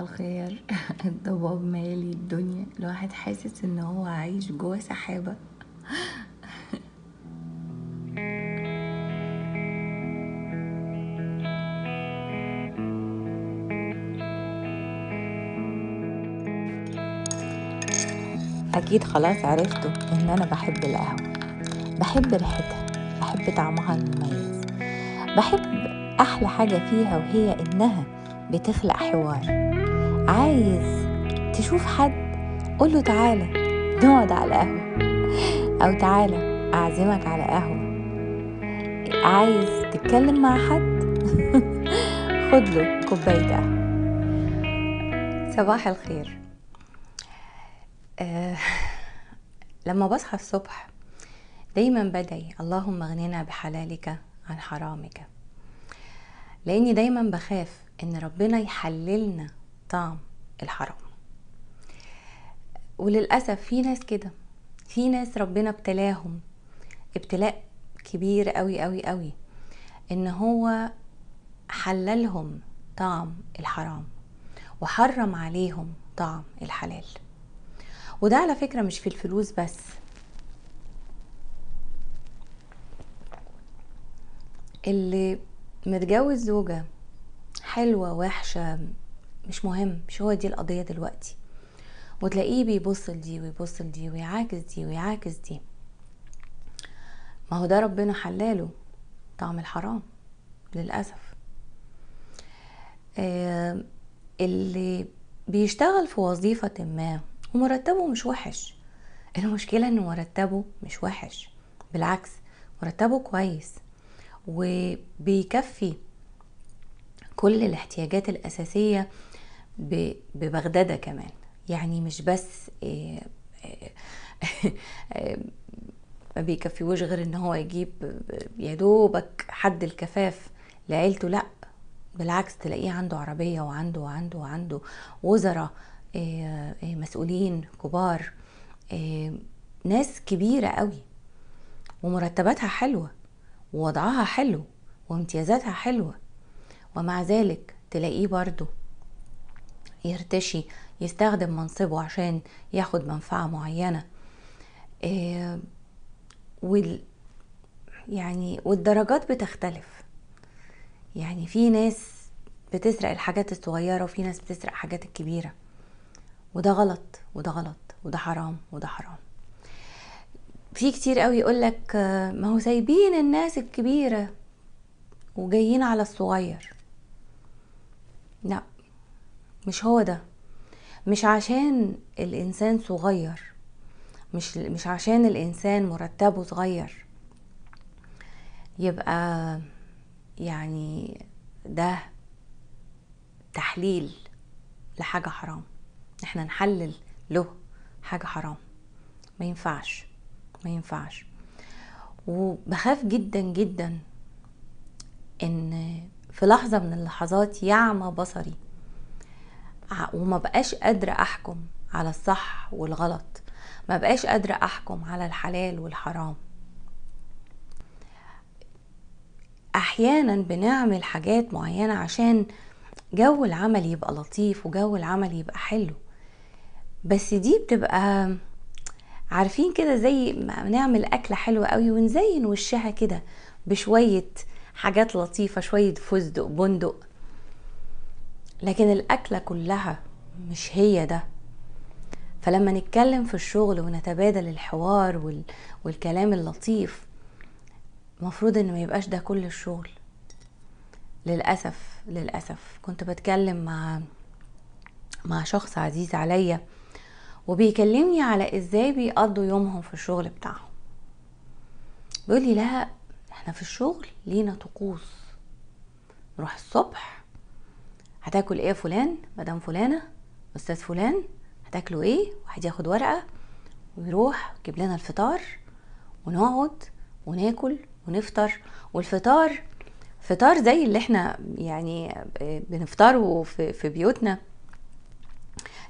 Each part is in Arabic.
الخير. الضباب مالي الدنيا. الواحد حاسس إن هو عايش جوه سحابة. أكيد خلاص عرفتوا إن أنا بحب القهوة. بحب ريحتها. بحب طعمها المميز. بحب أحلى حاجة فيها وهي إنها بتخلق حوار. عايز تشوف حد قوله تعالى نقعد على قهوة أو تعالى أعزمك على قهوة. عايز تتكلم مع حد؟ خد له كوباية قهوة. صباح الخير. آه لما بصحى الصبح دايما بدعي اللهم اغننا بحلالك عن حرامك. لأني دايما بخاف إن ربنا يحللنا طعم الحرام. وللأسف في ناس كده. في ناس ربنا ابتلاهم ابتلاء كبير قوي قوي قوي إن هو حللهم طعم الحرام وحرم عليهم طعم الحلال. وده على فكرة مش في الفلوس بس. اللي متجوز زوجة حلوة وحشة مش مهم مش هو دي القضية دلوقتي. وتلاقيه بيبص لدي ويبص لدي ويعاكس دي ويعاكس دي. ما هو ده ربنا حلاله طعم الحرام للأسف. اللي بيشتغل في وظيفة ما ومرتبه مش وحش. المشكلة إن مرتبه مش وحش. بالعكس مرتبه كويس. وبيكفي كل الاحتياجات الأساسية ببغدادة كمان. يعني مش بس ما بيكفيوش غير إن هو يجيب يا دوبك حد الكفاف لعيلته لأ بالعكس تلاقيه عنده عربية وعنده وعنده وعنده وزراء مسؤولين كبار ناس كبيرة قوي ومرتباتها حلوة ووضعها حلو وامتيازاتها حلوة ومع ذلك تلاقيه برضو يرتشي يستخدم منصبه عشان ياخد منفعة معينة. إيه وال يعني والدرجات بتختلف. يعني في ناس بتسرق الحاجات الصغيرة وفي ناس بتسرق حاجات الكبيرة. وده غلط وده غلط وده حرام وده حرام. في كتير قوي يقولك ما هو سايبين الناس الكبيرة وجايين على الصغير. لا. مش هو ده. مش عشان الإنسان صغير. مش مش عشان الإنسان مرتبه صغير. يبقى يعني ده تحليل لحاجة حرام. إحنا نحلل له حاجة حرام. ما ينفعش. ما ينفعش. وبخاف جدا جدا إن في لحظة من اللحظات يعمى بصري. وما بقاش قادرة أحكم على الصح والغلط. ما بقاش قادرة أحكم على الحلال والحرام. أحيانا بنعمل حاجات معينة عشان جو العمل يبقى لطيف وجو العمل يبقى حلو. بس دي بتبقى عارفين كده زي ما نعمل أكلة حلوة قوي ونزين وشها كده بشوية حاجات لطيفة شوية فستق بندق. لكن الأكلة كلها مش هي ده. فلما نتكلم في الشغل ونتبادل الحوار وال... والكلام اللطيف مفروض ان ما يبقاش ده كل الشغل. للأسف للأسف. كنت بتكلم مع مع شخص عزيز عليا وبيكلمني على إزاي بيقضوا يومهم في الشغل بتاعهم. بيقول لي لا إحنا في الشغل لينا طقوس. نروح الصبح هتاكل إيه يا فلان؟ مدام فلانة أستاذ فلان هتاكلوا إيه؟ واحد ياخد ورقة ويروح يجيب لنا الفطار ونقعد وناكل ونفطر. والفطار فطار زي اللي إحنا يعني بنفطره في, بيوتنا.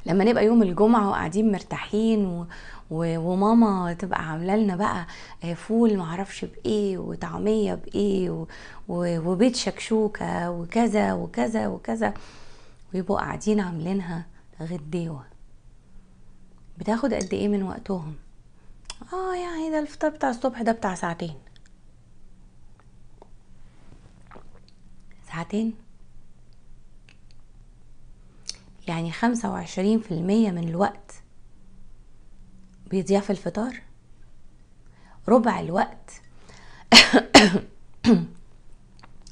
لما نبقى يوم الجمعة وقاعدين مرتاحين. وماما تبقى عاملة لنا بقى فول معرفش بإيه وطعمية بإيه و... و... وبيت شكشوكة وكذا وكذا وكذا ويبقوا قاعدين عاملينها غديوة. بتاخد قد إيه من وقتهم؟ آه يعني ده الفطار بتاع الصبح ده بتاع ساعتين. ساعتين؟ يعني خمسة وعشرين في المية من الوقت. بيضيع في الفطار. ربع الوقت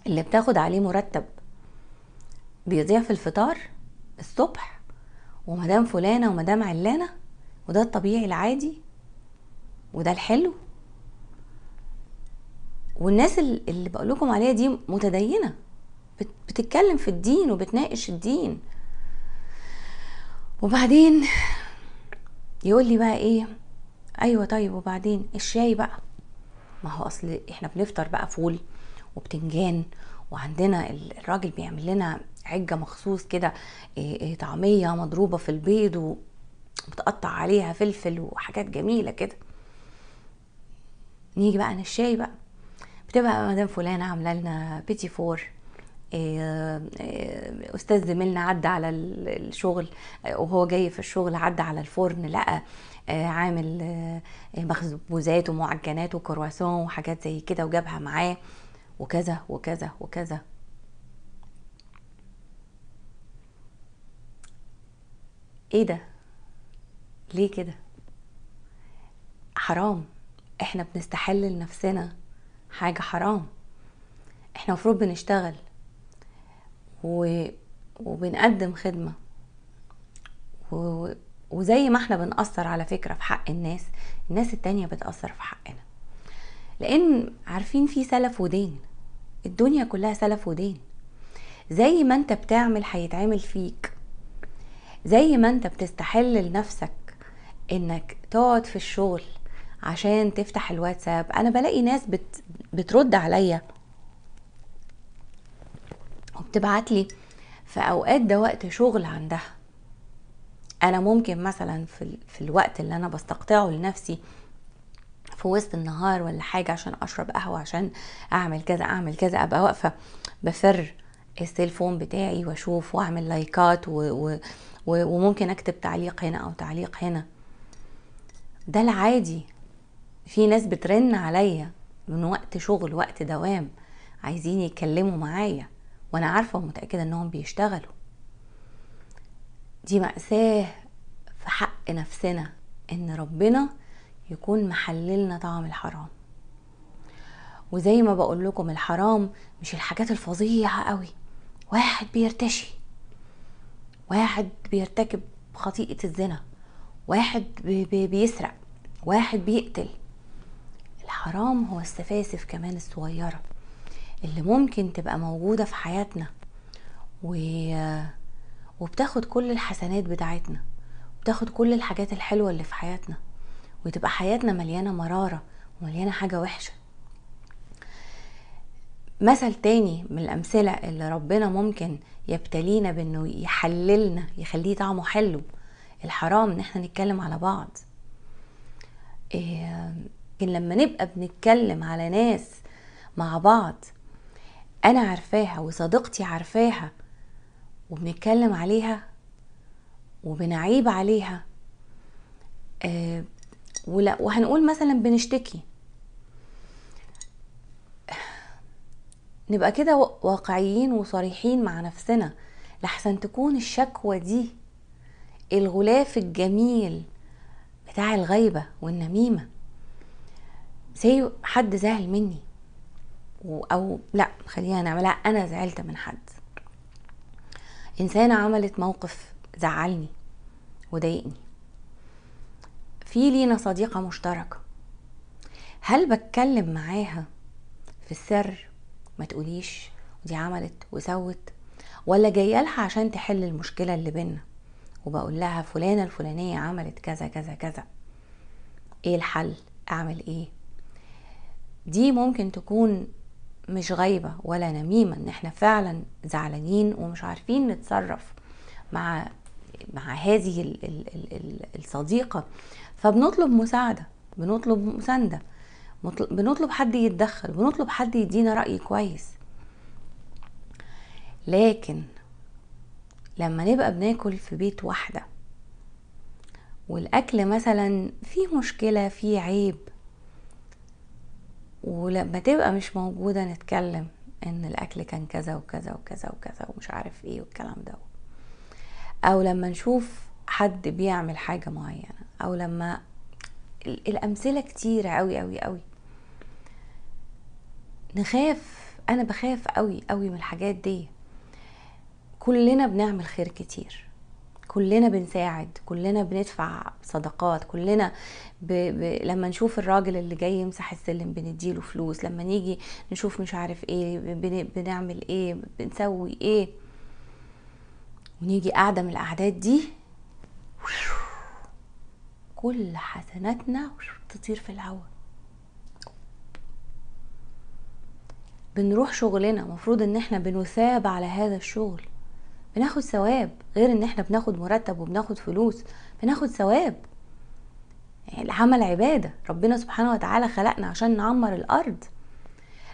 اللي بتاخد عليه مرتب بيضيع في الفطار الصبح ومدام فلانة ومدام علانة وده الطبيعي العادي وده الحلو. والناس اللي بقول لكم عليها دي متدينة. بتتكلم في الدين وبتناقش الدين. وبعدين يقول لي بقى إيه؟ أيوه طيب وبعدين الشاي بقى. ما هو أصل إحنا بنفطر بقى فول وبتنجان وعندنا الراجل بيعمل لنا عجة مخصوص كده إيه إيه طعمية مضروبة في البيض ومتقطع عليها فلفل وحاجات جميلة كده. نيجي بقى الشاي بقى بتبقى مدام فلانة عاملة لنا petits fours. أستاذ زميلنا عدى على الشغل وهو جاي في الشغل عدى على الفرن لقى عامل مخبوزات ومعجنات وكرواسون وحاجات زي كده وجابها معاه وكذا وكذا وكذا. إيه ده؟ ليه كده؟ حرام. إحنا بنستحل لنفسنا حاجة حرام. إحنا مفروض بنشتغل. وبنقدم خدمة. وزي ما إحنا بنأثر على فكرة في حق الناس الناس التانية بتأثر في حقنا. لأن عارفين في سلف ودين. الدنيا كلها سلف ودين. زي ما انت بتعمل هيتعمل فيك. زي ما انت بتستحل لنفسك انك تقعد في الشغل عشان تفتح الواتساب. أنا بلاقي ناس بت بترد عليا. وبتبعت لي في اوقات ده وقت شغل عندها. أنا ممكن مثلا في, في الوقت اللي أنا بستقطعه لنفسي في وسط النهار ولا حاجة عشان أشرب قهوة عشان أعمل كذا أعمل كذا أبقى واقفة بفر السيلفون بتاعي وأشوف وأعمل لايكات و و وممكن أكتب تعليق هنا أو تعليق هنا. ده العادي. في ناس بترن عليا من وقت شغل وقت دوام عايزين يتكلموا معايا. وأنا عارفة ومتأكدة انهم بيشتغلوا. دي مأساة في حق نفسنا ان ربنا يكون محللنا طعم الحرام. وزي ما بقول لكم الحرام مش الحاجات الفظيعة قوي. واحد بيرتشي واحد بيرتكب خطيئة الزنا واحد بي بي بيسرق واحد بيقتل. الحرام هو السفاسف كمان الصغيرة. اللي ممكن تبقى موجودة في حياتنا. و... وبتاخد كل الحسنات بتاعتنا بتاخد كل الحاجات الحلوة اللي في حياتنا وتبقى حياتنا مليانة مرارة ومليانة حاجة وحشة. مثل تاني من الأمثلة اللي ربنا ممكن يبتلينا بأنه يحللنا يخليه طعمه حلو الحرام إن إحنا نتكلم على بعض. إيه لكن لما نبقى بنتكلم على ناس مع بعض أنا عارفاها وصديقتي عارفاها وبنتكلم عليها وبنعيب عليها آه ولا وهنقول مثلا بنشتكي. نبقى كده واقعيين وصريحين مع نفسنا. لحسن تكون الشكوى دي الغلاف الجميل بتاع الغيبة والنميمة. زي حد زعل مني. أو لا خلينا نعملها أنا زعلت من حد. إنسانة عملت موقف زعلني وضايقني. في لينا صديقة مشتركة. هل بتكلم معاها في السر؟ ما تقوليش ودي عملت وسوت. ولا جاية لها عشان تحل المشكلة اللي بينا وبقول لها فلانة الفلانية عملت كذا كذا كذا. إيه الحل؟ أعمل إيه؟ دي ممكن تكون مش غيبة ولا نميمة إن إحنا فعلا زعلانين ومش عارفين نتصرف مع مع هذه ال ال ال الصديقة. فبنطلب مساعدة بنطلب مساندة بنطلب حد يتدخل بنطلب حد يدينا رأي كويس. لكن لما نبقى بناكل في بيت واحدة والأكل مثلا فيه مشكلة فيه عيب ولما تبقى مش موجودة نتكلم إن الأكل كان كذا وكذا وكذا وكذا ومش عارف إيه والكلام ده. أو لما نشوف حد بيعمل حاجة معينة أو لما الأمثلة كتيرة قوي قوي قوي نخاف أنا بخاف قوي قوي من الحاجات دي. كلنا بنعمل خير كتير. كلنا بنساعد كلنا بندفع صدقات كلنا ب... ب... لما نشوف الراجل اللي جاي يمسح السلم بنديله فلوس لما نيجي نشوف مش عارف إيه بن... بنعمل إيه بنسوي إيه. ونيجي قاعدة من القعدات دي كل حسناتنا تطير في الهواء بنروح شغلنا مفروض إن إحنا بنثاب على هذا الشغل. بناخد ثواب غير إن إحنا بناخد مرتب وبناخد فلوس بناخد ثواب. يعني العمل عبادة ربنا سبحانه وتعالى خلقنا عشان نعمر الأرض.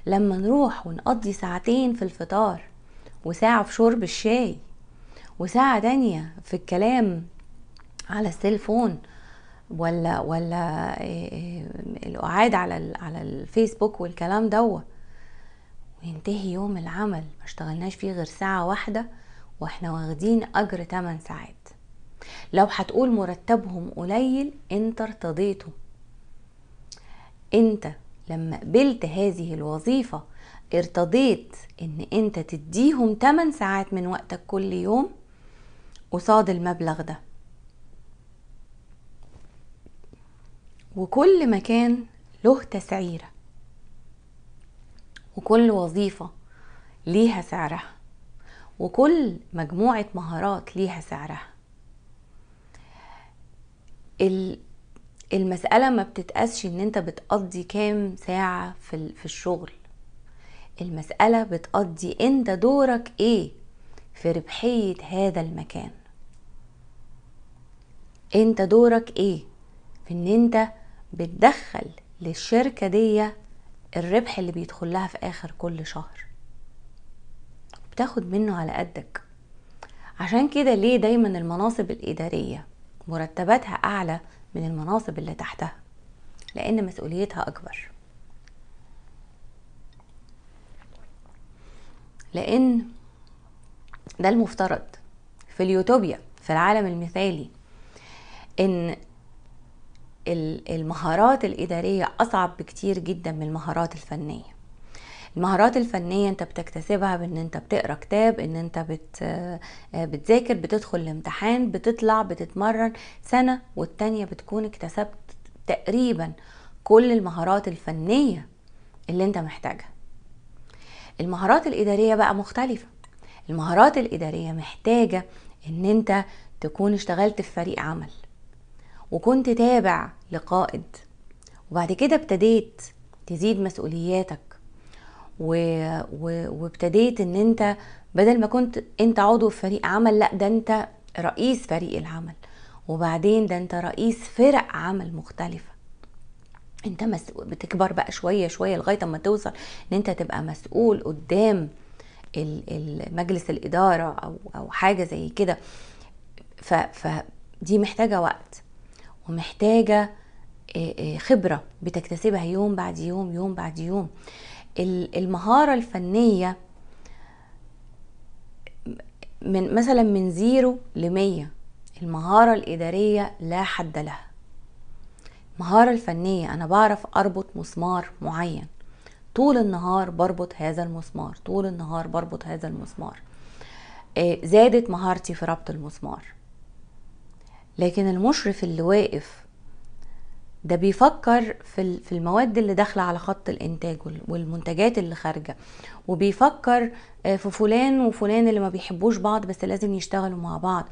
لما نروح ونقضي ساعتين في الفطار وساعة في شرب الشاي وساعة تانية في الكلام على السيلفون ولا ولا إيه، إيه، القعاد على على الفيسبوك والكلام دوا وينتهي يوم العمل. ما اشتغلناش فيه غير ساعة واحدة وإحنا واخدين أجر 8 ساعات. لو هتقول مرتبهم قليل انت ارتضيته. انت لما قبلت هذه الوظيفة ارتضيت إن انت تديهم 8 ساعات من وقتك كل يوم قصاد المبلغ ده. وكل مكان له تسعيرة. وكل وظيفة ليها سعرها. وكل مجموعة مهارات ليها سعرها. المسألة ما بتتقاسش إن أنت بتقضي كام ساعة في الشغل. المسألة بتقضي أنت دورك إيه في ربحية هذا المكان. أنت دورك إيه في إن أنت بتدخل للشركة دي الربح اللي بيدخل لها في آخر كل شهر. بتاخد منه على قدك. عشان كده ليه دايما المناصب الإدارية مرتباتها أعلى من المناصب اللي تحتها؟ لأن مسؤوليتها أكبر. لأن ده المفترض في اليوتوبيا في العالم المثالي إن المهارات الإدارية أصعب بكتير جدا من المهارات الفنية. المهارات الفنية انت بتكتسبها بان انت بتقرأ كتاب ان انت بت آه، بتذاكر بتدخل الامتحان بتطلع بتتمرن. سنة والتانية بتكون اكتسبت تقريبا كل المهارات الفنية اللي انت محتاجها. المهارات الإدارية بقى مختلفة. المهارات الإدارية محتاجة ان انت تكون اشتغلت في فريق عمل وكنت تابع لقائد. وبعد كده ابتديت تزيد مسؤولياتك. وابتديت إن أنت بدل ما كنت أنت عضو في فريق عمل لأ ده أنت رئيس فريق العمل. وبعدين ده أنت رئيس فرق عمل مختلفة. أنت مسؤول بتكبر بقى شوية شوية لغاية أما توصل إن أنت تبقى مسؤول قدام مجلس الإدارة أو أو حاجة زي كده. فدي محتاجة وقت ومحتاجة خبرة بتكتسبها يوم بعد يوم يوم بعد يوم. المهارة الفنية من مثلا من زيرو لمية. المهارة الإدارية لا حد لها. المهارة الفنية أنا بعرف أربط مسمار معين. طول النهار بربط هذا المسمار طول النهار بربط هذا المسمار. آه، زادت مهارتي في ربط المسمار. لكن المشرف اللي واقف ده بيفكر في المواد اللي داخلة على خط الإنتاج والمنتجات اللي خارجة. وبيفكر آه، في فلان وفلان اللي ما بيحبوش بعض بس لازم يشتغلوا مع بعض.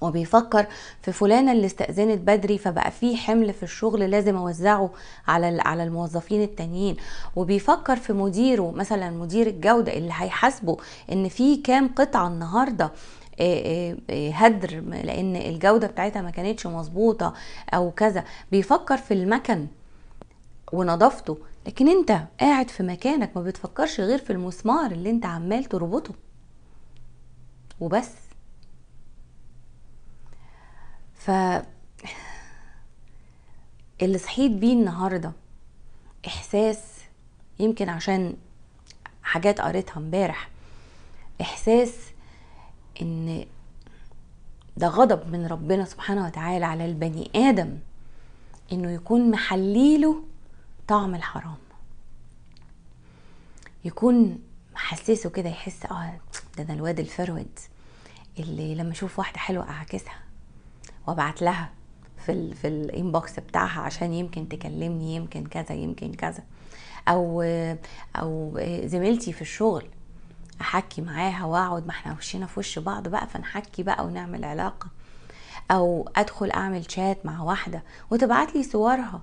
وبيفكر في فلانة اللي استأذنت بدري فبقى في حمل في الشغل لازم أوزعه على على الموظفين التانيين. وبيفكر في مديره مثلا مدير الجودة اللي هيحاسبه إن في كام قطعة النهارده هدر لأن الجودة بتاعتها ما كانتش مظبوطة أو كذا. بيفكر في المكن ونظافته لكن أنت قاعد في مكانك ما بتفكرش غير في المسمار اللي أنت عمال تربطه. وبس. ف اللي صحيت بيه النهارده إحساس يمكن عشان حاجات قريتها امبارح إحساس إن ده غضب من ربنا سبحانه وتعالى على البني آدم إنه يكون محليله طعم الحرام. يكون محسسه كده يحس آه ده أنا الواد الفرود اللي لما أشوف واحدة حلوة اعكسها وأبعت لها في ال في الانبوكس بتاعها عشان يمكن تكلمني يمكن كذا يمكن كذا. أو أو زميلتي في الشغل أحكي معاها وأقعد ما إحنا وشنا في وش بعض بقى فنحكي بقى ونعمل علاقة. أو أدخل أعمل شات مع واحدة وتبعت لي صورها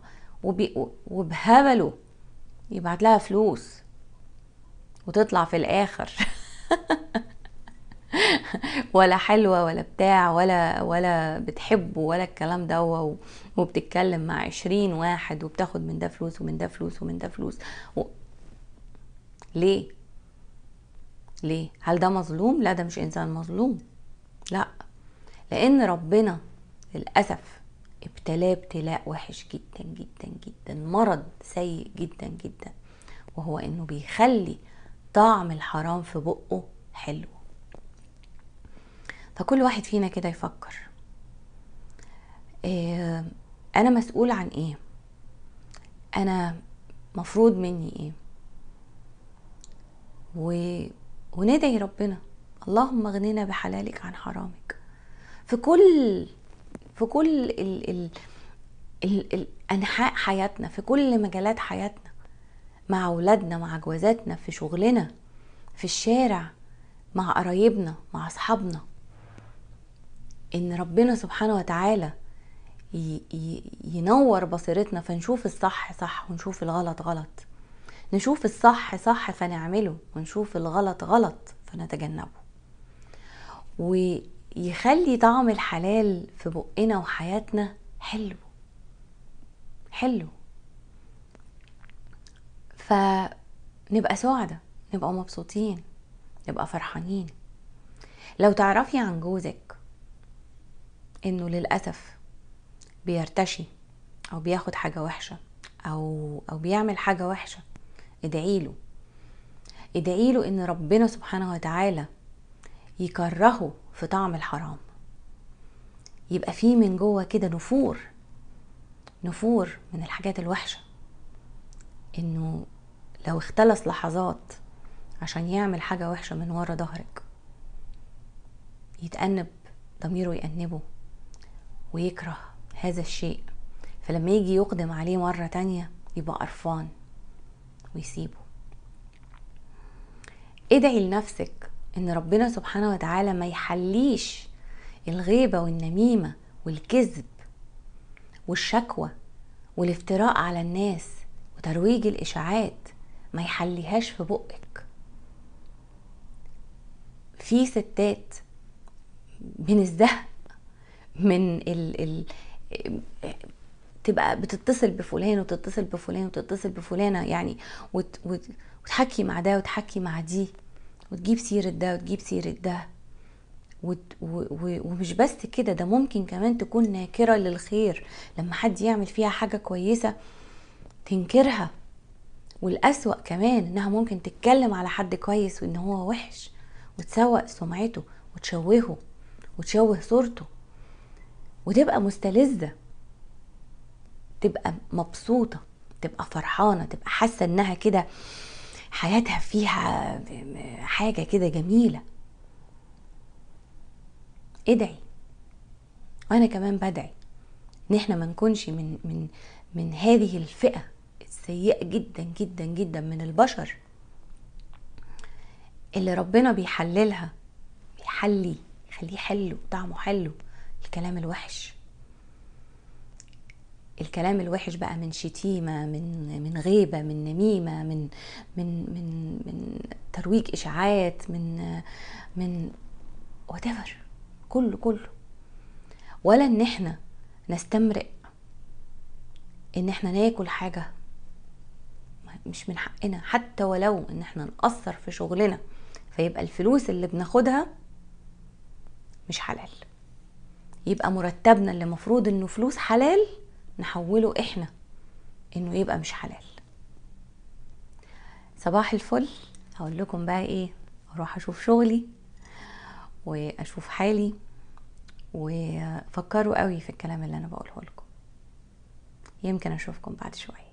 وبهبله يبعت لها فلوس وتطلع في الآخر. ولا حلوة ولا بتاع ولا ولا بتحبه ولا الكلام ده وبتتكلم مع عشرين واحد وبتاخد من ده فلوس ومن ده فلوس ومن ده فلوس. و... ليه؟ ليه؟ هل ده مظلوم؟ لا ده مش إنسان مظلوم. لا. لأن ربنا للأسف ابتلاه ابتلاء وحش جدا جدا جدا مرض سيء جدا جدا. وهو إنه بيخلي طعم الحرام في بقه حلو. فكل واحد فينا كده يفكر. إيه أنا مسؤول عن إيه؟ أنا مفروض مني إيه. وندعي ربنا اللهم اغننا بحلالك عن حرامك. في كل في كل ال... ال... ال... ال... أنحاء حياتنا في كل مجالات حياتنا مع أولادنا مع جوازاتنا في شغلنا في الشارع مع قرايبنا مع أصحابنا. إن ربنا سبحانه وتعالى ينور بصيرتنا فنشوف الصح صح ونشوف الغلط غلط. نشوف الصح صح فنعمله ونشوف الغلط غلط فنتجنبه. ويخلي طعم الحلال في بقنا وحياتنا حلو. حلو. فنبقى سعدة نبقى مبسوطين نبقى فرحانين. لو تعرفي عن جوزك إنه للأسف بيرتشي أو بياخد حاجة وحشة أو أو بيعمل حاجة وحشة ادعي له. ادعي له إن ربنا سبحانه وتعالى يكرهه في طعم الحرام. يبقى فيه من جوه كده نفور نفور من الحاجات الوحشة. إنه لو اختلس لحظات عشان يعمل حاجة وحشة من ورا ظهرك يتأنب ضميره يأنبه ويكره هذا الشيء. فلما يجي يقدم عليه مرة تانية يبقى قرفان. ويسيبه. ادعي لنفسك إن ربنا سبحانه وتعالى ما يحليش الغيبة والنميمة والكذب والشكوى والافتراء على الناس وترويج الإشاعات ما يحليهاش في بقك. في ستات بنزهق من ال ال تبقى بتتصل بفلان وتتصل بفلان وتتصل بفلانة يعني وت وت وتحكي مع ده وتحكي مع دي وتجيب سيرة ده وتجيب سيرة ده. وت و و ومش بس كده ده ممكن كمان تكون ناكرة للخير. لما حد يعمل فيها حاجة كويسة تنكرها. والأسوأ كمان إنها ممكن تتكلم على حد كويس وإن هو وحش وتسوق سمعته وتشوهه وتشوه صورته وتبقى مستلذة. تبقى مبسوطة تبقى فرحانة تبقى حاسة إنها كده حياتها فيها حاجة كده جميلة. ادعي. وأنا كمان بدعي إن إحنا ما نكونش من من من هذه الفئة السيئة جدا جدا جدا من البشر اللي ربنا بيحللها بيحلي يخليه حلو طعمه حلو الكلام الوحش. الكلام الوحش بقى من شتيمة من من غيبة من نميمة من من من من ترويج إشاعات من من whatever. كله كله. ولا إن إحنا نستمرئ إن إحنا ناكل حاجة مش من حقنا. حتى ولو إن إحنا نقصر في شغلنا فيبقى الفلوس اللي بناخدها مش حلال. يبقى مرتبنا اللي مفروض إنه فلوس حلال نحوله إحنا إنه يبقى مش حلال. صباح الفل. هقول لكم بقى إيه أروح أشوف شغلي وأشوف حالي وفكروا قوي في الكلام اللي أنا بقوله لكم. يمكن أشوفكم بعد شوية.